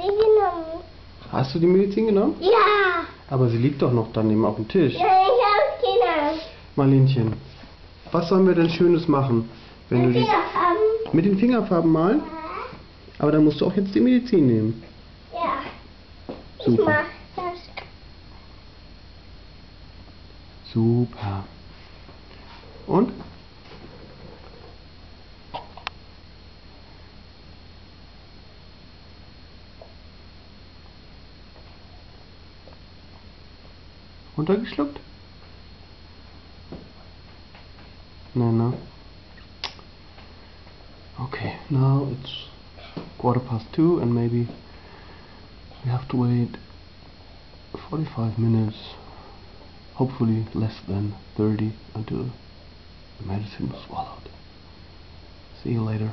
sie genommen. Hast du die Medizin genommen? Ja. Aber sie liegt doch noch daneben auf dem Tisch. Nein, ich hab's genommen. Marlenchen, was sollen wir denn Schönes machen? Wenn du die, Fingerfarben. mit den Fingerfarben malen? Aber dann musst du auch jetzt die Medizin nehmen. Ja. Ich Super. mach das. Super. Und? Runtergeschluckt? Nein, ne? Okay, now it's quarter past two and maybe we have to wait 45 minutes hopefully less than 30 until the medicine was swallowed. See you later.